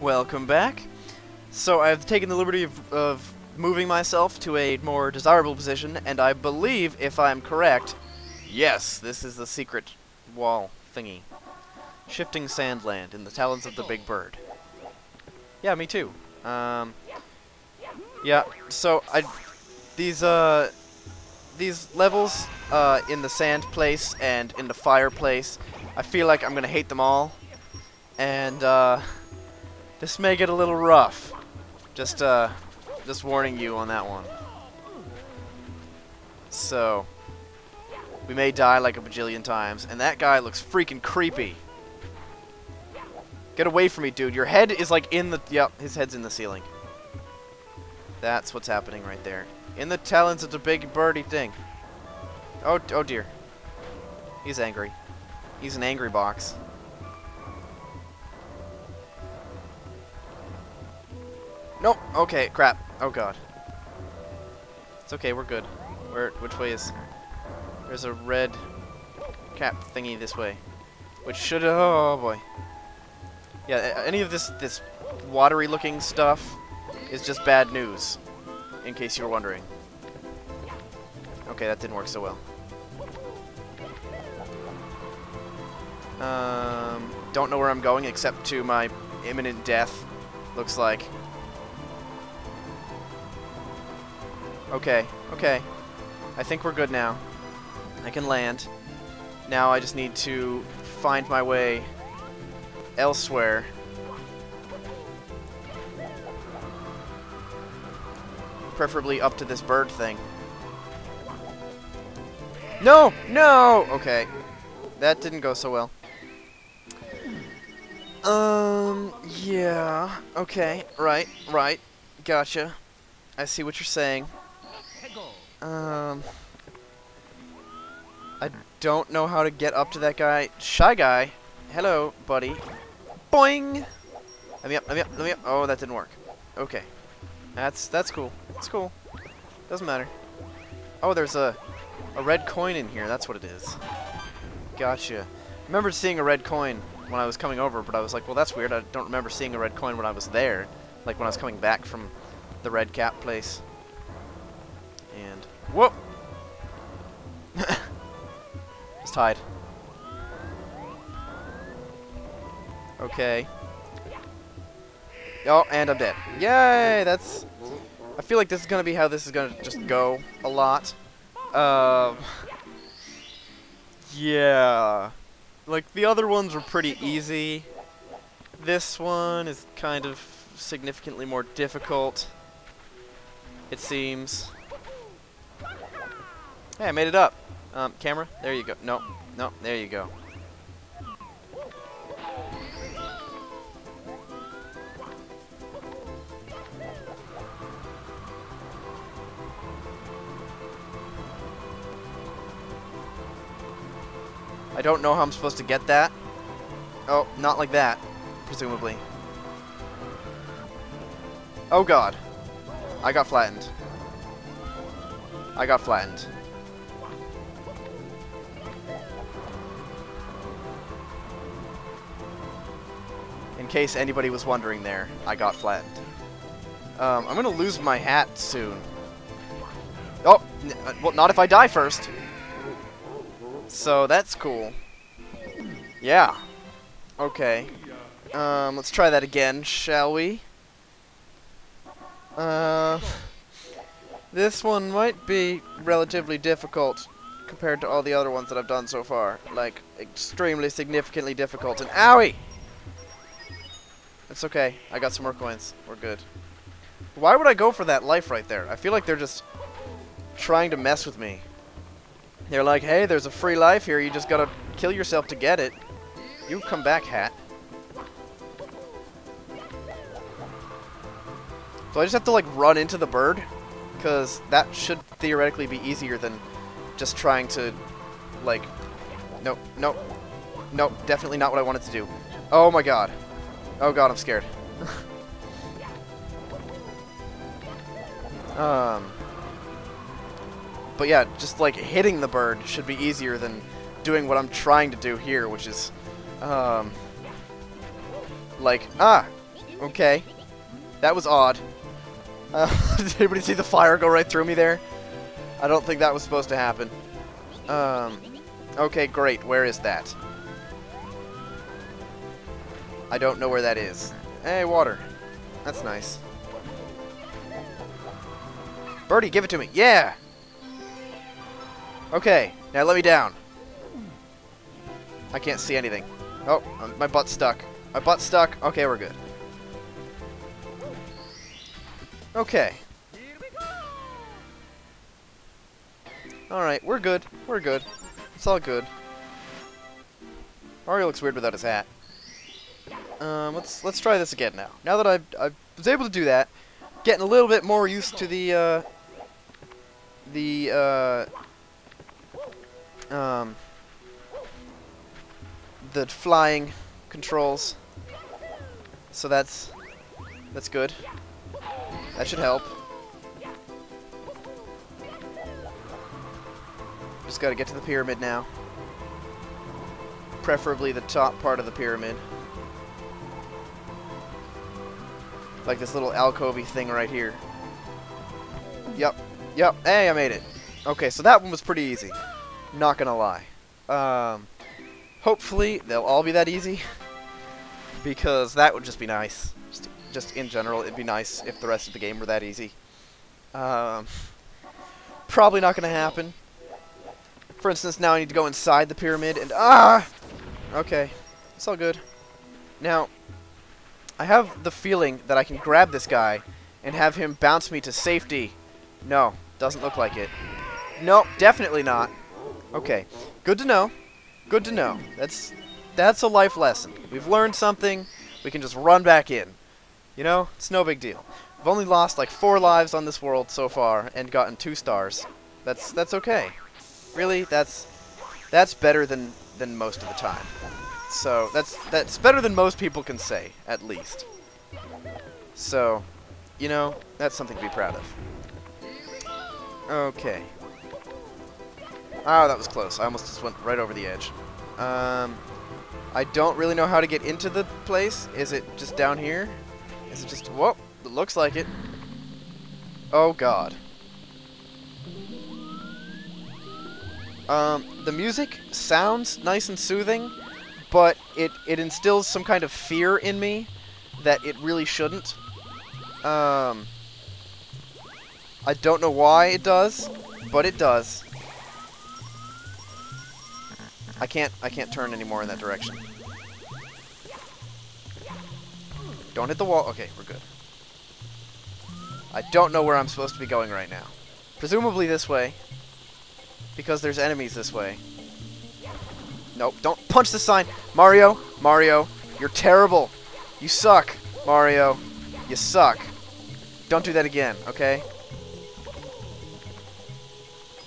Welcome back. So I've taken the liberty of, of moving myself to a more desirable position, and I believe, if I'm correct, yes, this is the secret wall thingy. Shifting Sandland in the talons of the big bird. Yeah, me too. Um, yeah, so I, these uh, these levels uh, in the sand place and in the fireplace, I feel like I'm gonna hate them all, and uh, this may get a little rough. Just uh, just warning you on that one. So, we may die like a bajillion times, and that guy looks freaking creepy. Get away from me, dude. Your head is like in the... Yep, his head's in the ceiling. That's what's happening right there. In the talons of the big birdie thing. Oh, oh dear. He's angry. He's an angry box. Nope. Okay, crap. Oh god. It's okay, we're good. Where which way is there's a red cap thingy this way. Which should oh boy. Yeah, any of this this watery looking stuff is just bad news. In case you were wondering. Okay, that didn't work so well. Um, don't know where I'm going except to my imminent death, looks like. Okay, okay. I think we're good now. I can land. Now I just need to find my way elsewhere. Preferably up to this bird thing. No! No! Okay. That didn't go so well. Um, yeah. Okay, right, right. Gotcha. I see what you're saying. Um, I don't know how to get up to that guy. Shy guy. Hello, buddy. Boing! Let me up, let me up, let me up. Oh, that didn't work. Okay. That's, that's cool. That's cool. Doesn't matter. Oh, there's a, a red coin in here. That's what it is. Gotcha. remember seeing a red coin when I was coming over, but I was like, well, that's weird. I don't remember seeing a red coin when I was there. Like when I was coming back from the red cap place. And, whoop! it's tied. Okay. Oh, and I'm dead. Yay! That's... I feel like this is going to be how this is going to just go a lot. Um... Yeah. Like, the other ones were pretty easy. This one is kind of significantly more difficult. It seems. Hey, I made it up. Um, camera, there you go. No, no, there you go. I don't know how I'm supposed to get that. Oh, not like that, presumably. Oh god. I got flattened. I got flattened. In case anybody was wondering there, I got flattened. Um, I'm gonna lose my hat soon. Oh, uh, well, not if I die first. So that's cool. Yeah. Okay. Um, let's try that again, shall we? Uh, this one might be relatively difficult compared to all the other ones that I've done so far. Like, extremely significantly difficult. And owie! It's okay. I got some more coins. We're good. Why would I go for that life right there? I feel like they're just trying to mess with me. They're like, hey, there's a free life here. You just gotta kill yourself to get it. You come back, hat. So I just have to, like, run into the bird? Because that should theoretically be easier than just trying to, like... Nope, nope. Nope, definitely not what I wanted to do. Oh my god. Oh god, I'm scared. um... But yeah, just like hitting the bird should be easier than doing what I'm trying to do here, which is, um, like, ah, Okay. That was odd. Uh, did anybody see the fire go right through me there? I don't think that was supposed to happen. Um, okay, great. Where is that? I don't know where that is. Hey, water. That's nice. Birdie, give it to me. Yeah! Okay, now let me down. I can't see anything. Oh, um, my butt's stuck. My butt's stuck. Okay, we're good. Okay. Alright, we're good. We're good. It's all good. Mario looks weird without his hat. Um, let's let's try this again now. Now that I've, I was able to do that, getting a little bit more used to the, uh, the, uh, um, the flying controls. So that's, that's good. That should help. Just gotta get to the pyramid now. Preferably the top part of the pyramid. Like this little alcovey thing right here. Yep. Yep. Hey, I made it. Okay, so that one was pretty easy. Not gonna lie. Um, hopefully, they'll all be that easy. because that would just be nice. Just, just in general, it'd be nice if the rest of the game were that easy. Um, probably not gonna happen. For instance, now I need to go inside the pyramid and... Ah! Okay. It's all good. Now, I have the feeling that I can grab this guy and have him bounce me to safety. No, doesn't look like it. Nope, definitely not. Okay, good to know. Good to know. That's that's a life lesson. We've learned something. We can just run back in. You know, it's no big deal. I've only lost like four lives on this world so far and gotten two stars. That's that's okay. Really, that's that's better than than most of the time. So that's that's better than most people can say, at least. So, you know, that's something to be proud of. Okay. Oh, that was close. I almost just went right over the edge. Um, I don't really know how to get into the place. Is it just down here? Is it just... Whoa, it looks like it. Oh, God. Um, the music sounds nice and soothing, but it, it instills some kind of fear in me that it really shouldn't. Um, I don't know why it does, but it does. I can't I can't turn anymore in that direction. Don't hit the wall. Okay, we're good. I don't know where I'm supposed to be going right now. Presumably this way. Because there's enemies this way. Nope, don't punch the sign. Mario, Mario, you're terrible. You suck, Mario. You suck. Don't do that again, okay?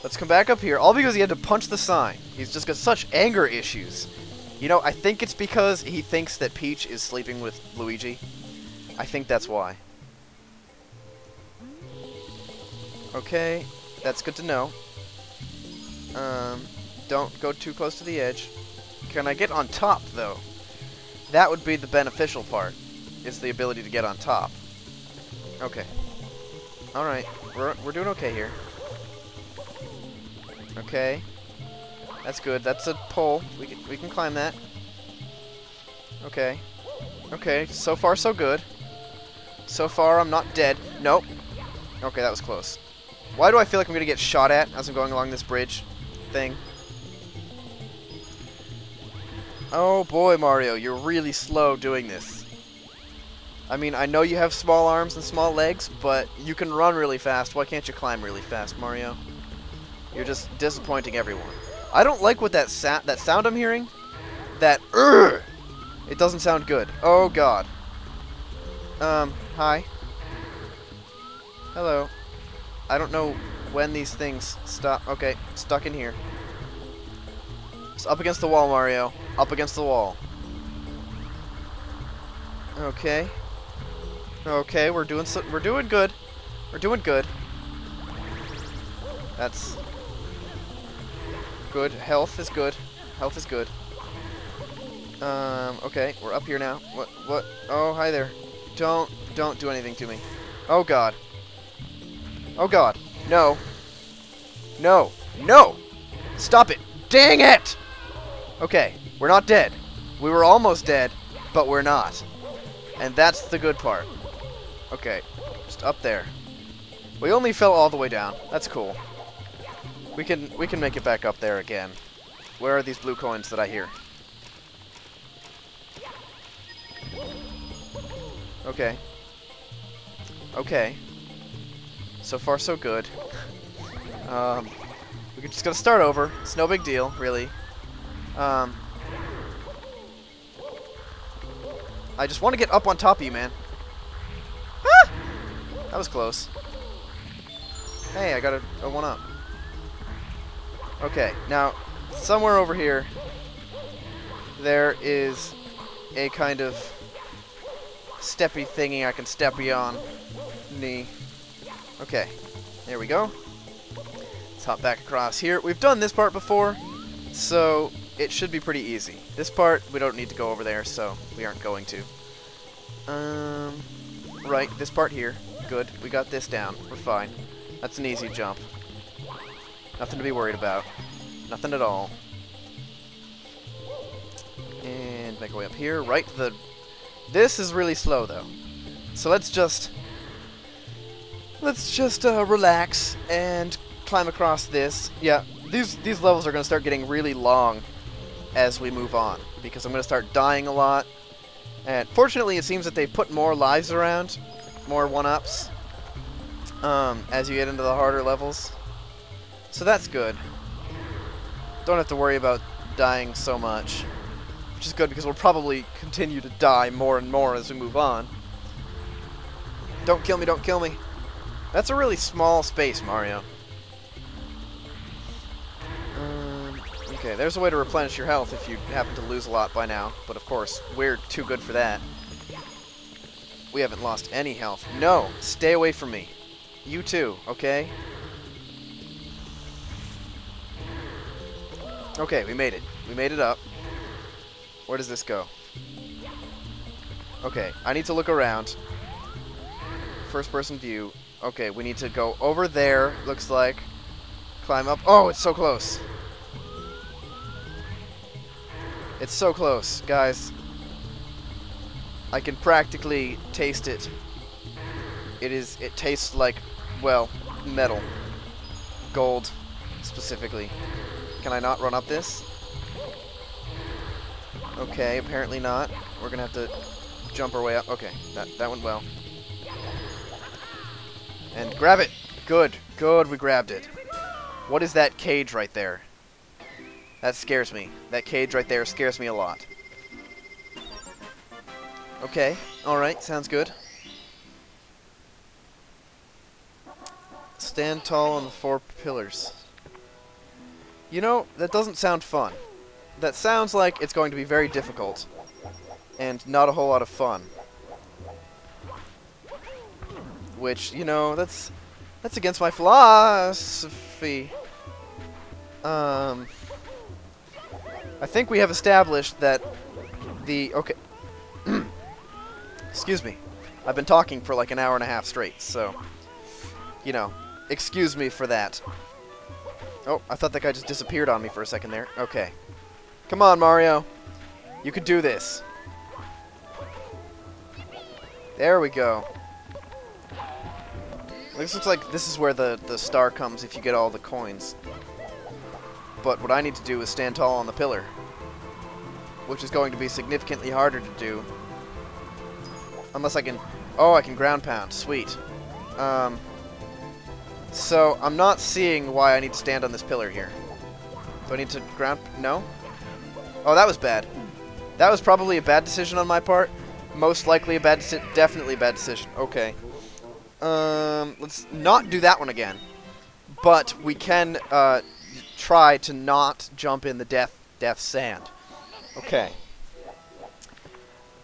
Let's come back up here, all because he had to punch the sign. He's just got such anger issues. You know, I think it's because he thinks that Peach is sleeping with Luigi. I think that's why. Okay, that's good to know. Um, don't go too close to the edge. Can I get on top, though? That would be the beneficial part, is the ability to get on top. Okay. Alright, we're, we're doing okay here. Okay. That's good. That's a pole. We can, we can climb that. Okay. Okay, so far so good. So far I'm not dead. Nope. Okay, that was close. Why do I feel like I'm going to get shot at as I'm going along this bridge thing? Oh boy, Mario, you're really slow doing this. I mean, I know you have small arms and small legs, but you can run really fast. Why can't you climb really fast, Mario? You're just disappointing everyone. I don't like what that that sound I'm hearing. That Urgh! It doesn't sound good. Oh god. Um, hi. Hello. I don't know when these things stop. Okay, stuck in here. It's up against the wall, Mario. Up against the wall. Okay. Okay, we're doing so we're doing good. We're doing good. That's good. Health is good. Health is good. Um, okay, we're up here now. What, what? Oh, hi there. Don't, don't do anything to me. Oh god. Oh god. No. No. No! Stop it! Dang it! Okay, we're not dead. We were almost dead, but we're not. And that's the good part. Okay, just up there. We only fell all the way down. That's cool. We can we can make it back up there again. Where are these blue coins that I hear? Okay. Okay. So far, so good. Um, we're just gonna start over. It's no big deal, really. Um, I just want to get up on top of you, man. Ah! That was close. Hey, I got a, a one up. Okay, now, somewhere over here, there is a kind of steppy thingy I can steppy on. Knee. Okay, there we go. Let's hop back across here. We've done this part before, so it should be pretty easy. This part, we don't need to go over there, so we aren't going to. Um, right, this part here. Good, we got this down. We're fine. That's an easy jump. Nothing to be worried about. Nothing at all. And make our way up here. Right, the... This is really slow, though. So let's just... Let's just uh, relax and climb across this. Yeah, these, these levels are going to start getting really long as we move on. Because I'm going to start dying a lot. And fortunately, it seems that they've put more lives around. More one-ups. Um, as you get into the harder levels. So that's good. Don't have to worry about dying so much. Which is good because we'll probably continue to die more and more as we move on. Don't kill me, don't kill me. That's a really small space, Mario. Okay, there's a way to replenish your health if you happen to lose a lot by now. But of course, we're too good for that. We haven't lost any health. No! Stay away from me. You too, okay? Okay, we made it. We made it up. Where does this go? Okay, I need to look around. First person view. Okay, we need to go over there, looks like. Climb up. Oh, it's so close. It's so close, guys. I can practically taste it. It is, it tastes like, well, metal. Gold, specifically. Can I not run up this? Okay, apparently not. We're gonna have to jump our way up. Okay, that, that went well. And grab it! Good, good, we grabbed it. What is that cage right there? That scares me. That cage right there scares me a lot. Okay, alright, sounds good. Stand tall on the four pillars. You know, that doesn't sound fun. That sounds like it's going to be very difficult. And not a whole lot of fun. Which, you know, that's that's against my philosophy. Um I think we have established that the okay Excuse me. I've been talking for like an hour and a half straight, so you know, excuse me for that. Oh, I thought that guy just disappeared on me for a second there. Okay. Come on, Mario. You can do this. There we go. This looks like this is where the, the star comes if you get all the coins. But what I need to do is stand tall on the pillar. Which is going to be significantly harder to do. Unless I can... Oh, I can ground pound. Sweet. Um... So, I'm not seeing why I need to stand on this pillar here. Do I need to ground... No? Oh, that was bad. That was probably a bad decision on my part. Most likely a bad decision. Definitely a bad decision. Okay. Um, let's not do that one again. But we can uh, try to not jump in the death death sand. Okay.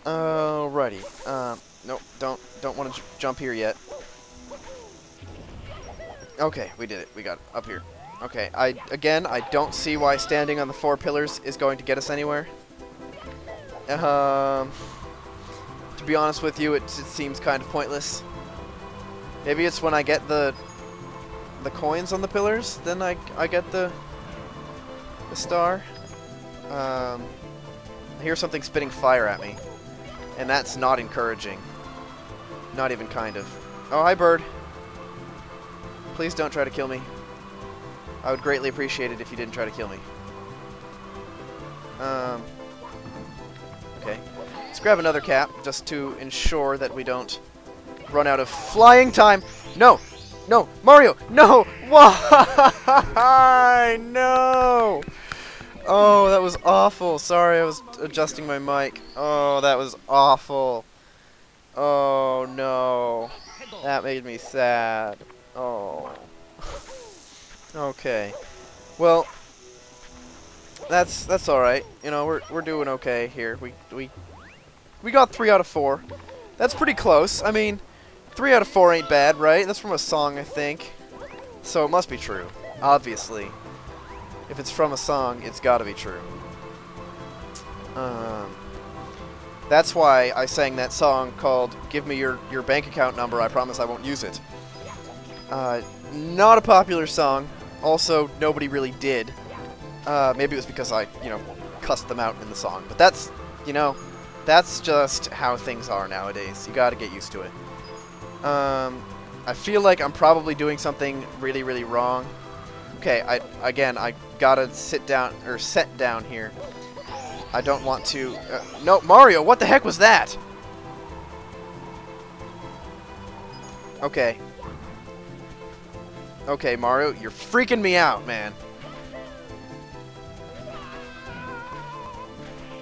Alrighty. Um, nope, don't don't want to jump here yet. Okay, we did it. We got up here. Okay, I again, I don't see why standing on the four pillars is going to get us anywhere. Um, to be honest with you, it, it seems kind of pointless. Maybe it's when I get the the coins on the pillars, then I, I get the star. Um, I hear something spitting fire at me, and that's not encouraging. Not even kind of. Oh, hi, bird. Please don't try to kill me. I would greatly appreciate it if you didn't try to kill me. Um, okay. Let's grab another cap, just to ensure that we don't run out of flying time. No! No! Mario! No! Why? No! Oh, that was awful. Sorry, I was adjusting my mic. Oh, that was awful. Oh, no. That made me sad. Oh. okay. Well, that's that's all right. You know, we're we're doing okay here. We we we got 3 out of 4. That's pretty close. I mean, 3 out of 4 ain't bad, right? That's from a song, I think. So it must be true, obviously. If it's from a song, it's got to be true. Um, that's why I sang that song called Give Me Your, Your Bank Account Number, I Promise I Won't Use It. Uh, not a popular song. Also, nobody really did. Uh, maybe it was because I, you know, cussed them out in the song. But that's, you know, that's just how things are nowadays. You gotta get used to it. Um, I feel like I'm probably doing something really, really wrong. Okay, I again, I gotta sit down, or set down here. I don't want to... Uh, no, Mario, what the heck was that? Okay. Okay, Mario, you're freaking me out, man.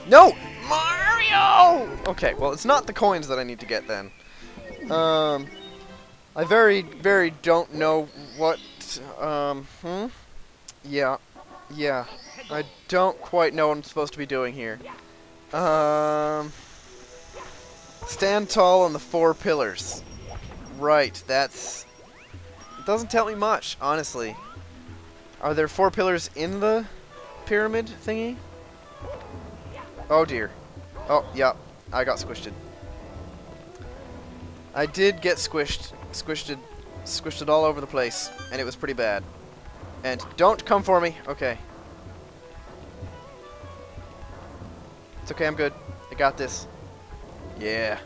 No! Mario! Okay, well, it's not the coins that I need to get then. Um, I very, very don't know what, um, hmm? Yeah, yeah. I don't quite know what I'm supposed to be doing here. Um, stand tall on the four pillars. Right, that's... It doesn't tell me much, honestly. Are there four pillars in the pyramid thingy? Oh dear. Oh, yeah, I got squished. I did get squished, squished squished it all over the place, and it was pretty bad. And don't come for me. Okay. It's okay, I'm good. I got this. Yeah.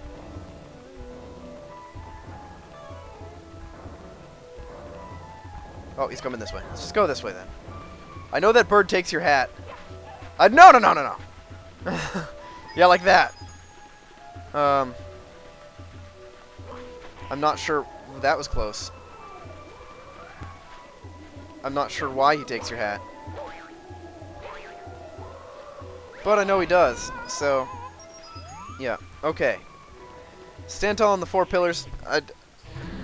Oh, he's coming this way. Let's just go this way then. I know that bird takes your hat. Uh, no, no, no, no, no. yeah, like that. Um, I'm not sure. That was close. I'm not sure why he takes your hat. But I know he does, so... Yeah, okay. Stand tall on the four pillars. I'm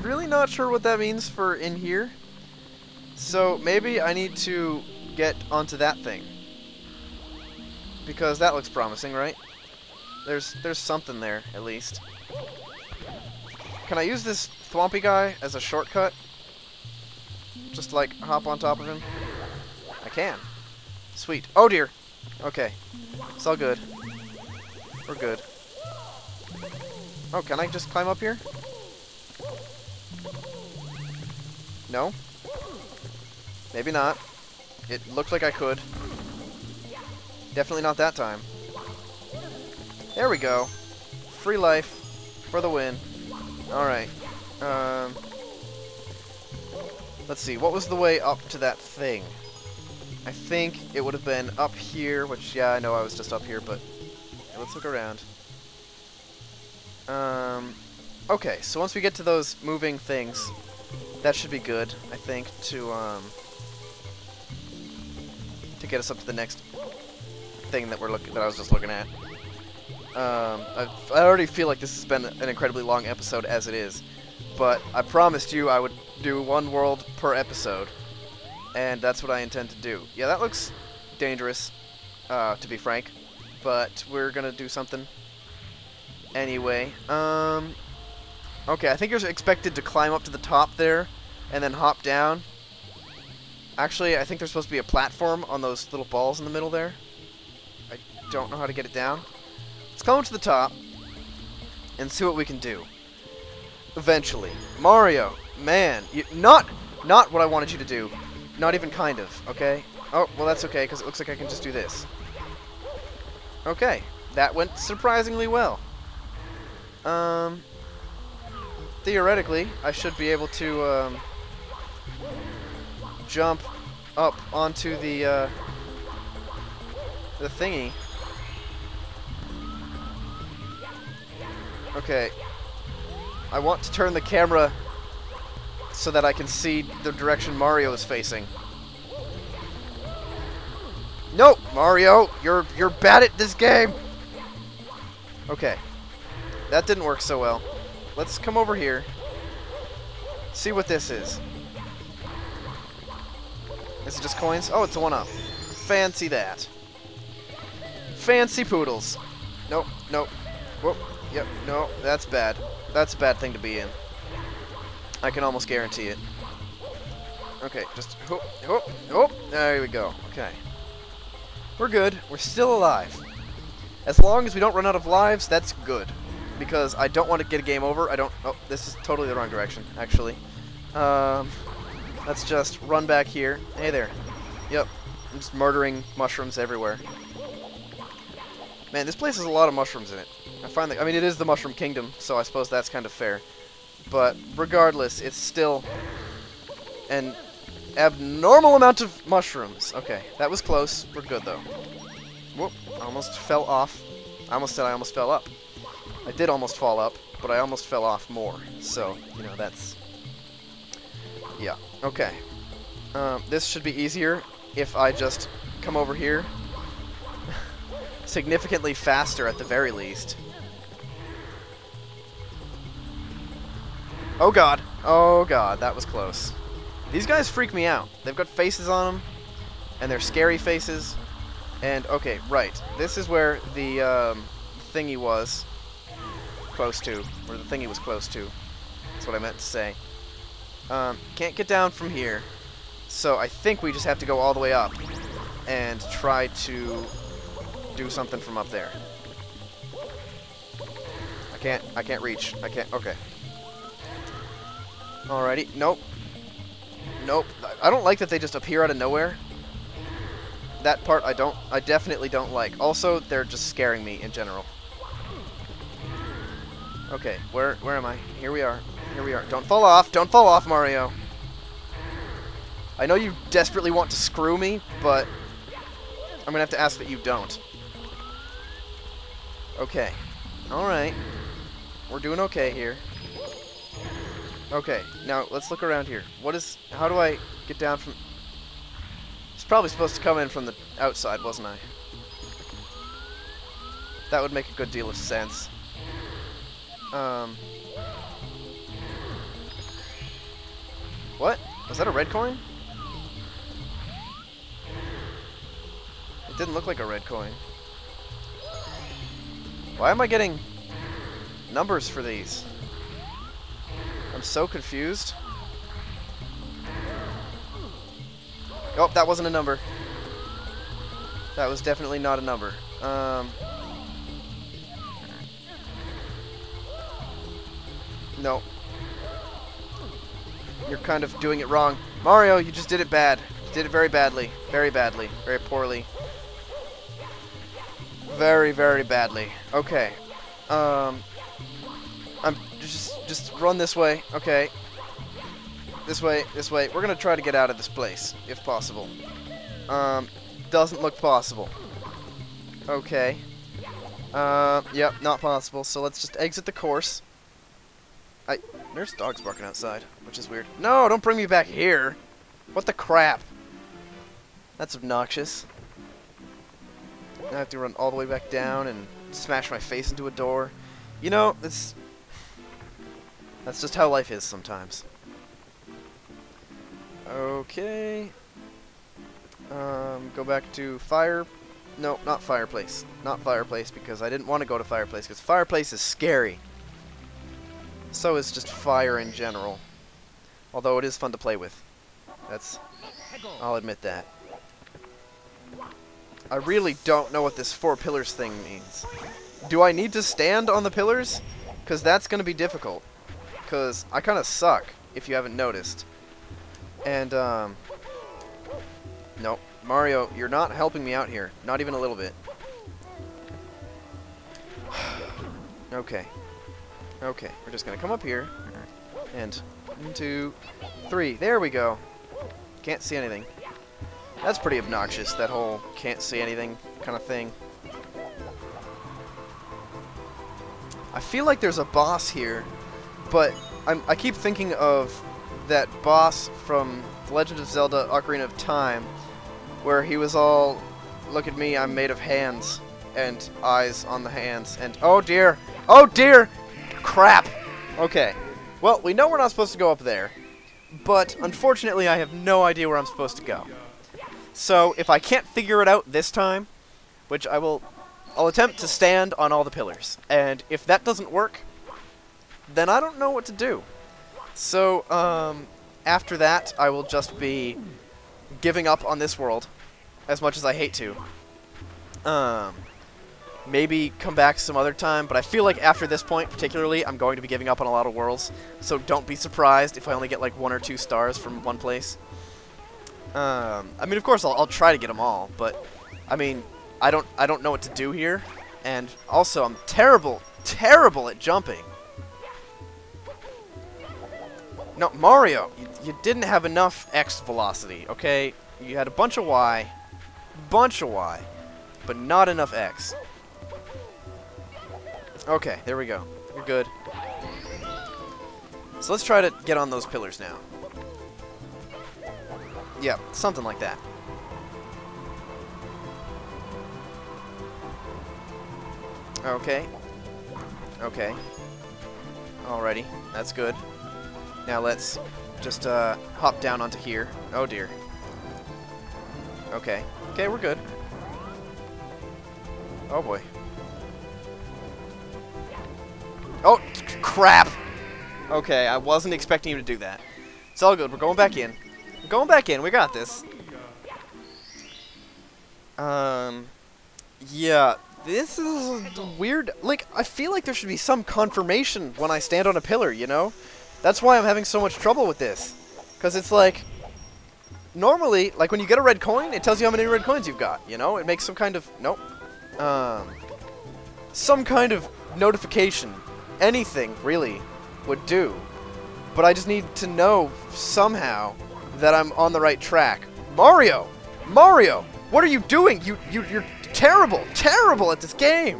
really not sure what that means for in here. So maybe I need to get onto that thing. Because that looks promising, right? There's there's something there, at least. Can I use this Thwompy guy as a shortcut? Just, like, hop on top of him? I can. Sweet. Oh, dear. Okay. It's all good. We're good. Oh, can I just climb up here? No? Maybe not. It looked like I could. Definitely not that time. There we go. Free life for the win. Alright. Um, let's see, what was the way up to that thing? I think it would have been up here, which, yeah, I know I was just up here, but let's look around. Um, okay, so once we get to those moving things, that should be good, I think, to, um, to get us up to the next thing that we're looking, that I was just looking at. Um, i I already feel like this has been an incredibly long episode as it is, but I promised you I would do one world per episode, and that's what I intend to do. Yeah, that looks dangerous, uh, to be frank, but we're gonna do something anyway. Um, okay, I think you're expected to climb up to the top there, and then hop down. Actually, I think there's supposed to be a platform on those little balls in the middle there. I don't know how to get it down. Climb to the top. and see what we can do. Eventually. Mario, man, you, not not what I wanted you to do. Not even kind of, okay? Oh, well that's okay, because it looks like I can just do this. Okay, that went surprisingly well. Um, theoretically, I should be able to um, jump up onto the uh, the thingy. Okay. I want to turn the camera so that I can see the direction Mario is facing. No, Mario, you're you're bad at this game. Okay. That didn't work so well. Let's come over here. See what this is. Is it just coins? Oh, it's a one-up. Fancy that. Fancy poodles. Nope, nope. Whoop. Yep, no, that's bad. That's a bad thing to be in. I can almost guarantee it. Okay, just whoop, whoop, whoop. There we go. Okay. We're good. We're still alive. As long as we don't run out of lives, that's good. Because I don't want to get a game over. I don't... Oh, this is totally the wrong direction, actually. Um, let's just run back here. Hey there. Yep. I'm just murdering mushrooms everywhere. Man, this place has a lot of mushrooms in it. I find that... I mean, it is the Mushroom Kingdom, so I suppose that's kind of fair. But regardless, it's still an abnormal amount of mushrooms. Okay, that was close. We're good, though. Whoop, almost fell off. I almost said I almost fell up. I did almost fall up, but I almost fell off more. So, you know, that's... Yeah, okay. Um, this should be easier if I just come over here. Significantly faster at the very least. Oh god. Oh god, that was close. These guys freak me out. They've got faces on them, and they're scary faces. And, okay, right. This is where the um, thingy was close to, where the thingy was close to. That's what I meant to say. Um, can't get down from here, so I think we just have to go all the way up and try to do something from up there. I can't, I can't reach. I can't, okay. Alrighty. Nope. Nope. I don't like that they just appear out of nowhere. That part I don't, I definitely don't like. Also, they're just scaring me in general. Okay, where, where am I? Here we are. Here we are. Don't fall off. Don't fall off, Mario. I know you desperately want to screw me, but I'm going to have to ask that you don't. Okay. Alright. We're doing okay here. Okay, now let's look around here. What is... How do I get down from... It's probably supposed to come in from the outside, wasn't I? That would make a good deal of sense. Um... What? Was that a red coin? It didn't look like a red coin. Why am I getting numbers for these? I'm so confused. Oh, that wasn't a number. That was definitely not a number. Um, no. You're kind of doing it wrong. Mario, you just did it bad. You did it very badly. Very badly. Very poorly. Very, very badly. Okay. Um, I'm just just run this way. Okay. This way, this way. We're gonna try to get out of this place, if possible. Um, doesn't look possible. Okay. Uh, yep, not possible. So let's just exit the course. I there's dogs barking outside, which is weird. No, don't bring me back here. What the crap? That's obnoxious. I have to run all the way back down and smash my face into a door. You know, it's that's just how life is sometimes. Okay. Um, go back to fire. No, not fireplace. Not fireplace because I didn't want to go to fireplace because fireplace is scary. So is just fire in general. Although it is fun to play with. That's... I'll admit that. I really don't know what this four pillars thing means. Do I need to stand on the pillars? Because that's going to be difficult. Because I kind of suck, if you haven't noticed. And, um... Nope. Mario, you're not helping me out here. Not even a little bit. okay. Okay, we're just going to come up here. And one, two, three. There we go. Can't see anything. That's pretty obnoxious, that whole can't see anything kind of thing. I feel like there's a boss here, but I'm, I keep thinking of that boss from The Legend of Zelda Ocarina of Time, where he was all, look at me, I'm made of hands, and eyes on the hands, and oh dear, oh dear, crap. Okay, well, we know we're not supposed to go up there, but unfortunately I have no idea where I'm supposed to go. So, if I can't figure it out this time, which I will I'll attempt to stand on all the pillars. And if that doesn't work, then I don't know what to do. So, um, after that, I will just be giving up on this world, as much as I hate to. Um, maybe come back some other time, but I feel like after this point, particularly, I'm going to be giving up on a lot of worlds, so don't be surprised if I only get like one or two stars from one place. Um, I mean, of course, I'll, I'll try to get them all, but, I mean, I don't I don't know what to do here. And also, I'm terrible, terrible at jumping. No, Mario, you, you didn't have enough X velocity, okay? You had a bunch of Y, bunch of Y, but not enough X. Okay, there we go. You're good. So let's try to get on those pillars now. Yeah, something like that. Okay. Okay. Alrighty, that's good. Now let's just uh, hop down onto here. Oh dear. Okay. Okay, we're good. Oh boy. Oh, crap! Okay, I wasn't expecting you to do that. It's all good. We're going back in. Going back in. We got this. Um, yeah, this is weird. Like, I feel like there should be some confirmation when I stand on a pillar, you know? That's why I'm having so much trouble with this. Because it's like, normally, like when you get a red coin, it tells you how many red coins you've got, you know? It makes some kind of, nope. Um, some kind of notification. Anything, really, would do. But I just need to know, somehow, that I'm on the right track. Mario! Mario! What are you doing? You, you, you're terrible, terrible at this game.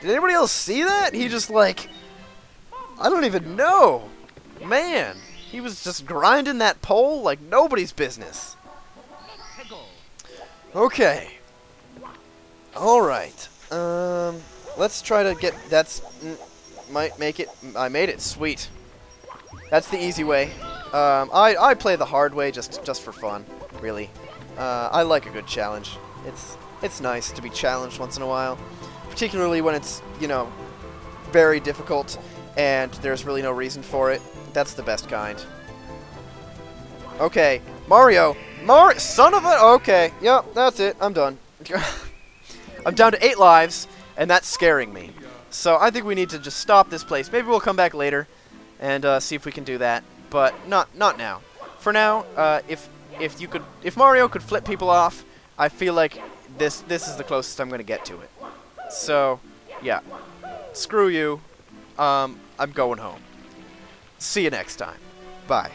Did anybody else see that? He just like, I don't even know. Man, he was just grinding that pole like nobody's business. Okay. All right. Um, let's try to get that's might make it. I made it. Sweet. That's the easy way. Um, I I play the hard way just just for fun, really. Uh, I like a good challenge. It's it's nice to be challenged once in a while, particularly when it's, you know, very difficult and there's really no reason for it. That's the best kind. Okay, Mario! Mar- son of a- okay, yep, that's it, I'm done. I'm down to eight lives, and that's scaring me. So I think we need to just stop this place. Maybe we'll come back later and uh, see if we can do that, but not not now. For now, uh, if if you could, if Mario could flip people off, I feel like this this is the closest I'm going to get to it. So, yeah. Screw you. Um, I'm going home. See you next time. Bye.